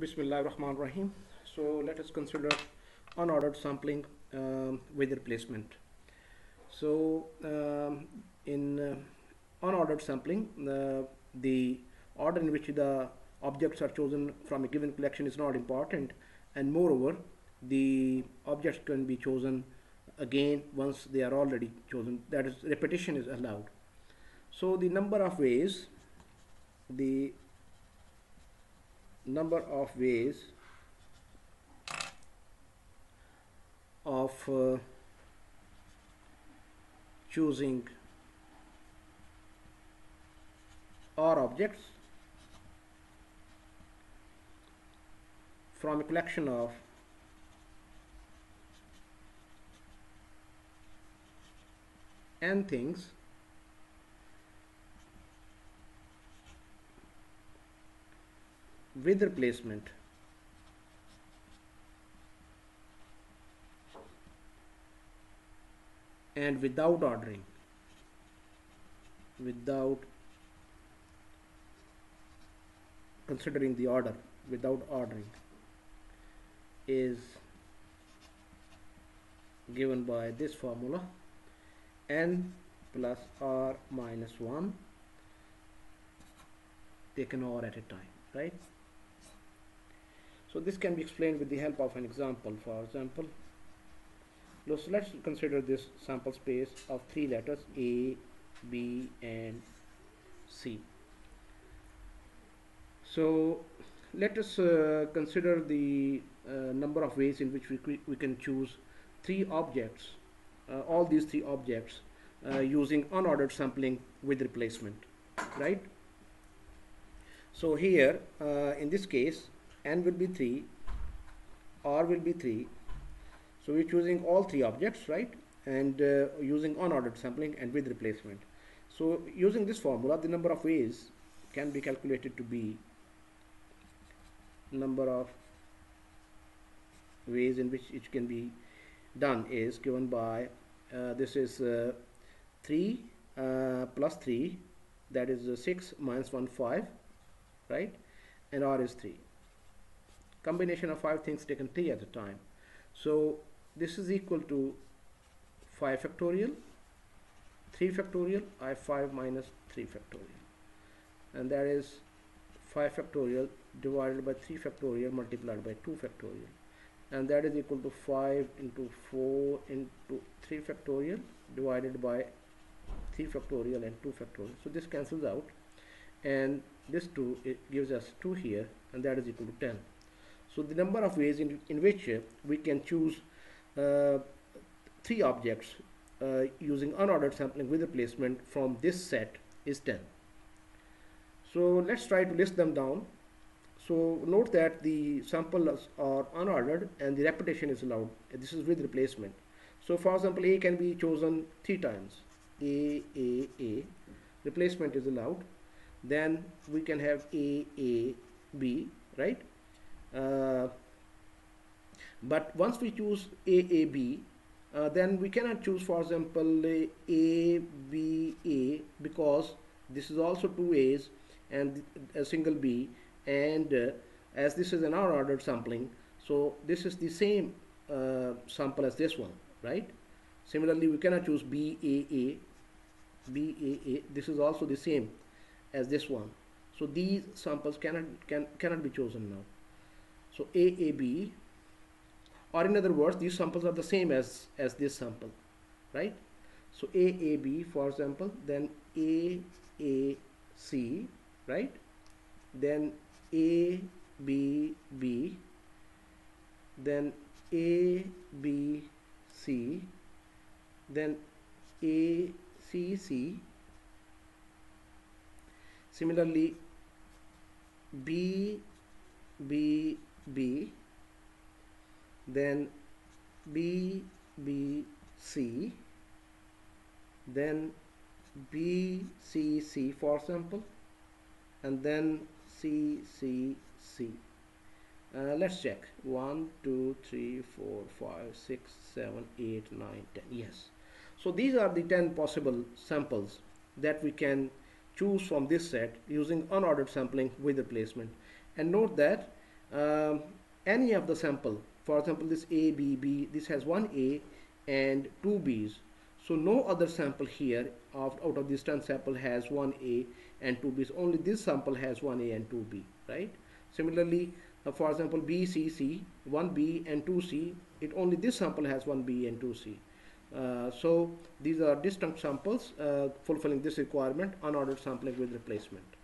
Bismillah ar-Rahman rahim So let us consider unordered sampling um, with replacement. So um, in uh, unordered sampling, uh, the order in which the objects are chosen from a given collection is not important. And moreover the objects can be chosen again once they are already chosen. That is repetition is allowed. So the number of ways the number of ways of uh, choosing or objects from a collection of n things with replacement. And without ordering. Without considering the order without ordering is given by this formula. N plus r minus 1 taken over at a time right so this can be explained with the help of an example. For example so let's consider this sample space of three letters a b and c. So let us uh, consider the uh, number of ways in which we, we can choose three objects uh, all these three objects uh, using unordered sampling with replacement right? So here uh, in this case n will be 3 r will be 3 so we're choosing all three objects right and uh, using unordered sampling and with replacement. So using this formula the number of ways can be calculated to be number of ways in which it can be done is given by uh, this is uh, 3 uh, plus 3 that is uh, 6 minus 1 5 right and r is 3 combination of five things taken t at a time. So this is equal to 5 factorial 3 factorial i 5 minus 3 factorial. And that is 5 factorial divided by 3 factorial multiplied by 2 factorial. And that is equal to 5 into 4 into 3 factorial divided by 3 factorial and 2 factorial. So this cancels out. And this 2 it gives us 2 here and that is equal to 10 so the number of ways in, in which uh, we can choose uh, three objects uh, using unordered sampling with replacement from this set is 10 so let's try to list them down. So note that the samples are unordered and the repetition is allowed. This is with replacement. So for example a can be chosen three times. A a a. Replacement is allowed. Then we can have a a b right but once we choose a a b uh, then we cannot choose for example a, b a because this is also two a's and a single b and uh, as this is an unordered sampling so this is the same uh, sample as this one right? Similarly we cannot choose b a a b a a this is also the same as this one. So these samples cannot can cannot be chosen now so AAB or in other words these samples are the same as as this sample right? So AAB for example then AAC right? Then ABB then ABC then ACC similarly B B B then B B C then B C C for example and then C C C. Uh, let's check. 1 2 3 4 5 6 7 8 9 10 yes. So these are the 10 possible samples that we can choose from this set using unordered sampling with replacement and note that um, any of the sample for example this a b b this has one a and two b's. So no other sample here of, out of this 10 sample has one a and two b's. Only this sample has one a and two b right? Similarly uh, for example b c c one b and two c it only this sample has one b and two c. Uh, so these are distinct samples uh, fulfilling this requirement unordered sampling with replacement